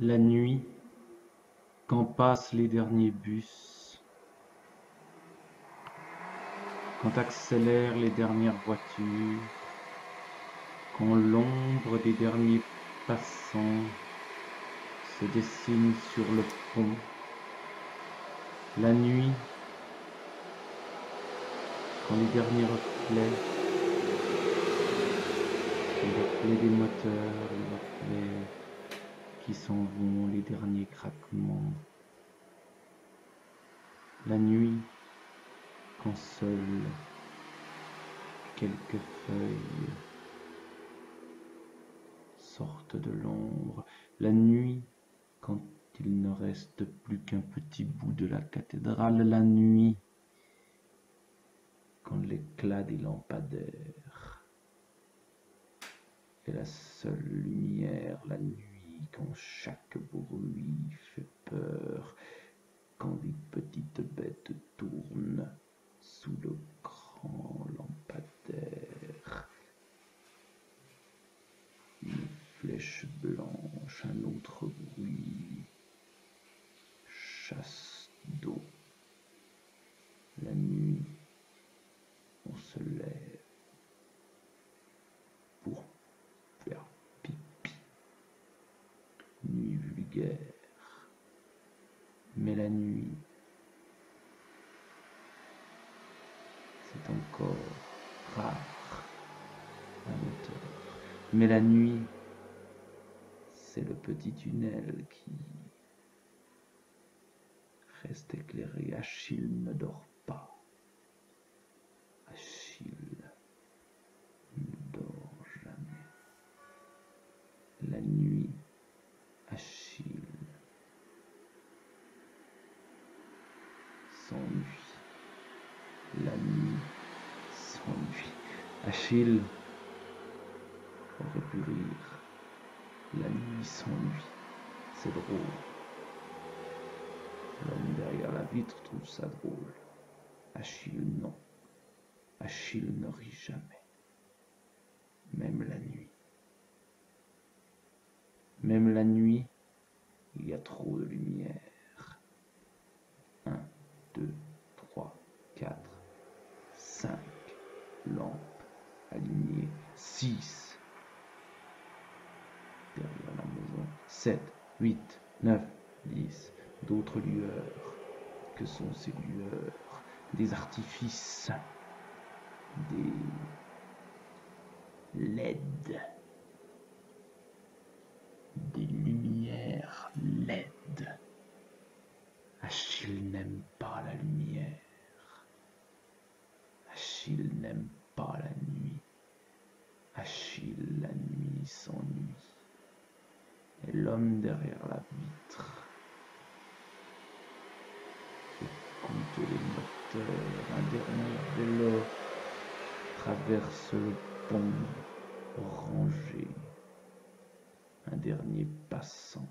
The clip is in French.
La nuit, quand passent les derniers bus, quand accélèrent les dernières voitures, quand l'ombre des derniers passants se dessine sur le pont, la nuit, quand les derniers reflets, les reflets des moteurs, les reflets qui s'en vont, les derniers craquements. La nuit, quand seules quelques feuilles sortent de l'ombre. La nuit, quand il ne reste plus qu'un petit bout de la cathédrale. La nuit, quand l'éclat des lampadaires est la seule lumière. La nuit quand chaque bruit fait peur, quand des petites bêtes tournent sous le grand lampadaire. Une flèche blanche, un autre bruit, chasse d'eau. Mais la nuit, c'est encore rare, un moteur. Mais la nuit, c'est le petit tunnel qui reste éclairé. Achille ne dort pas. Achille ne dort jamais. La nuit, Achille s'ennuie. La nuit s'ennuie. Achille aurait pu rire. La nuit s'ennuie. C'est drôle. L'homme derrière la vitre trouve ça drôle. Achille non. Achille ne rit jamais. Même la nuit. Même la nuit, il y a trop de lumière. 6 derrière la maison. 7, 8, 9, 10. D'autres lueurs. Que sont ces lueurs? Des artifices. Des LED des lumières LED. Achille n'aime pas la lumière. Achille n'aime pas la nuit. Achille, s'ennuie. Et l'homme derrière la vitre écoute les moteurs. Un dernier vélo traverse le pont rangé un dernier passant.